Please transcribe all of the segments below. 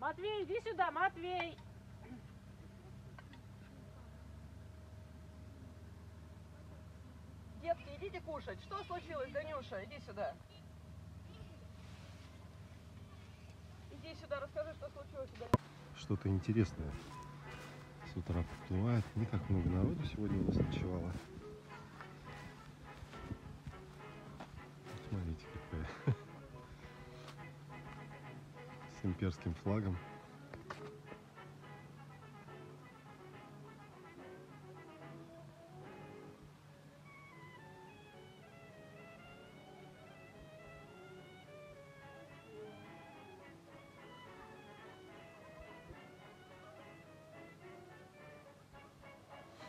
Матвей, иди сюда, Матвей. Детки, идите кушать. Что случилось, Данюша? Иди сюда. Иди сюда, расскажи, что случилось. Что-то интересное. С утра подплывает. Не так много народу сегодня у нас ночевало. С имперским флагом.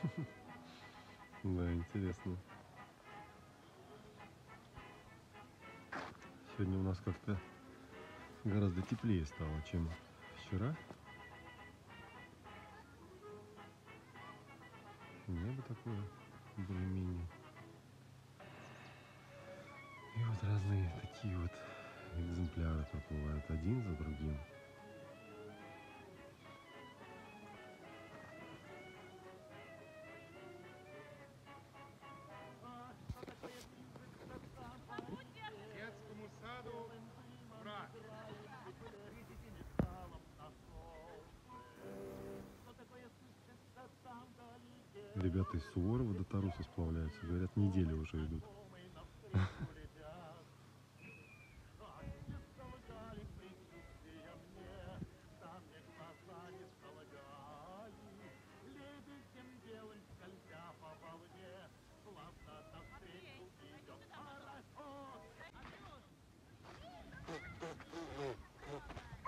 Да, интересно. Сегодня у нас как-то гораздо теплее стало, чем вчера. Небо такое более-менее. И вот разные такие вот экземпляры проплывают один за другим. Ребята из Суворова до Таруса сплавляются. Говорят, недели уже идут.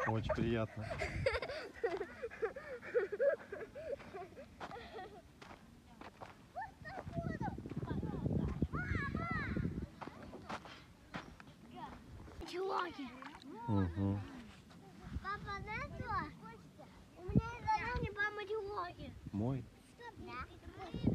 Очень приятно. Угу. Папа, знаешь что? У меня есть задание по математике. Мой. Да.